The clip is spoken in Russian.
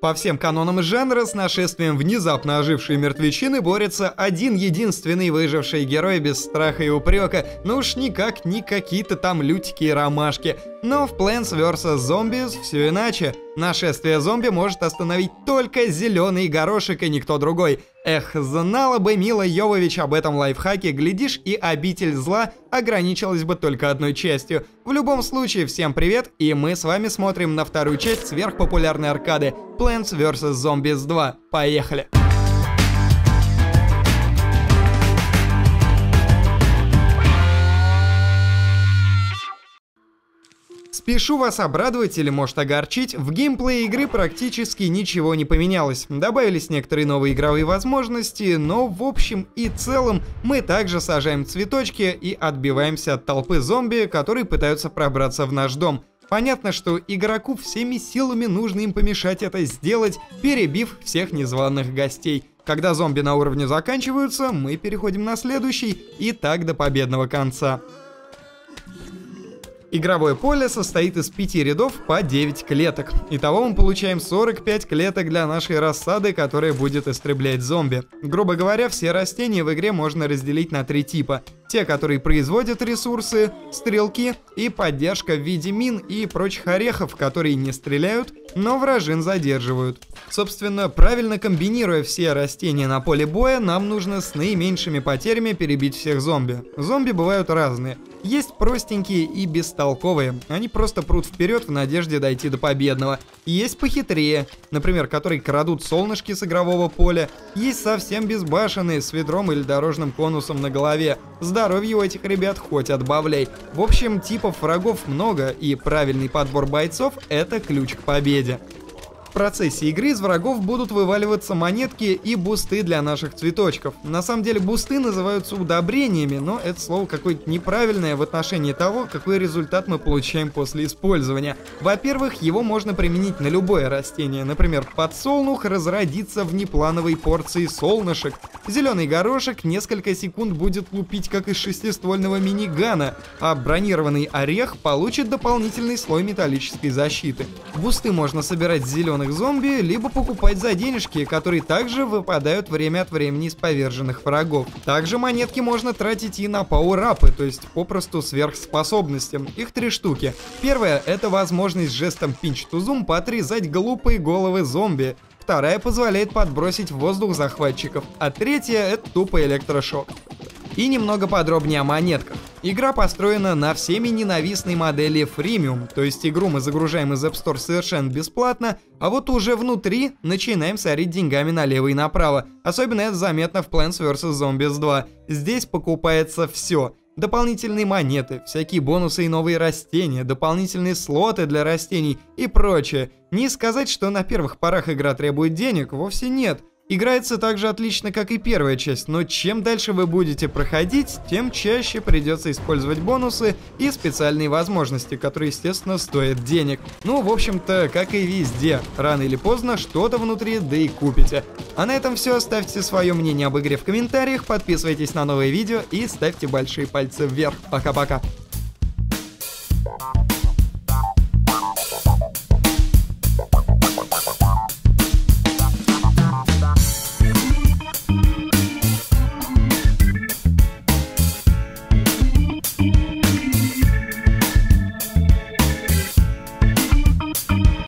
По всем канонам жанра с нашествием внезапно ожившей мертвечины борется один единственный выживший герой без страха и упрека, ну уж никак не какие-то там лютики и ромашки. Но в Plants vs. Zombies все иначе. Нашествие зомби может остановить только зеленый горошек и никто другой. Эх, знала бы Мила Йовович об этом лайфхаке, глядишь, и обитель зла ограничилась бы только одной частью. В любом случае, всем привет, и мы с вами смотрим на вторую часть сверхпопулярной аркады Plants vs. Zombies 2. Поехали! Спешу вас обрадовать или может огорчить, в геймплее игры практически ничего не поменялось. Добавились некоторые новые игровые возможности, но в общем и целом мы также сажаем цветочки и отбиваемся от толпы зомби, которые пытаются пробраться в наш дом. Понятно, что игроку всеми силами нужно им помешать это сделать, перебив всех незваных гостей. Когда зомби на уровне заканчиваются, мы переходим на следующий и так до победного конца. Игровое поле состоит из пяти рядов по 9 клеток. Итого мы получаем 45 клеток для нашей рассады, которая будет истреблять зомби. Грубо говоря, все растения в игре можно разделить на три типа. Те, которые производят ресурсы, стрелки и поддержка в виде мин и прочих орехов, которые не стреляют, но вражин задерживают. Собственно, правильно комбинируя все растения на поле боя, нам нужно с наименьшими потерями перебить всех зомби. Зомби бывают разные. Есть простенькие и бестолковые. Они просто прут вперед в надежде дойти до победного. Есть похитрее, например, которые крадут солнышки с игрового поля. Есть совсем безбашенные, с ведром или дорожным конусом на голове. Здоровье у этих ребят хоть отбавляй. В общем, типов врагов много, и правильный подбор бойцов — это ключ к победе процессе игры из врагов будут вываливаться монетки и бусты для наших цветочков. На самом деле бусты называются удобрениями, но это слово какое-то неправильное в отношении того, какой результат мы получаем после использования. Во-первых, его можно применить на любое растение. Например, подсолнух разродится в неплановой порции солнышек. Зеленый горошек несколько секунд будет лупить как из шестиствольного минигана, а бронированный орех получит дополнительный слой металлической защиты. Бусты можно собирать с зеленых поверженных зомби, либо покупать за денежки, которые также выпадают время от времени из поверженных врагов. Также монетки можно тратить и на пауэрапы, то есть попросту сверхспособностям. Их три штуки. Первая — это возможность жестом Pinch to Zoom поотрезать глупые головы зомби. Вторая позволяет подбросить в воздух захватчиков, а третья — это тупо электрошок. И немного подробнее о монетках. Игра построена на всеми ненавистной модели фримиум, то есть игру мы загружаем из App Store совершенно бесплатно, а вот уже внутри начинаем сорить деньгами налево и направо. Особенно это заметно в Plants vs. Zombies 2. Здесь покупается все. Дополнительные монеты, всякие бонусы и новые растения, дополнительные слоты для растений и прочее. Не сказать, что на первых порах игра требует денег, вовсе нет – Играется так же отлично, как и первая часть, но чем дальше вы будете проходить, тем чаще придется использовать бонусы и специальные возможности, которые, естественно, стоят денег. Ну, в общем-то, как и везде, рано или поздно что-то внутри, да и купите. А на этом все, ставьте свое мнение об игре в комментариях, подписывайтесь на новые видео и ставьте большие пальцы вверх. Пока-пока.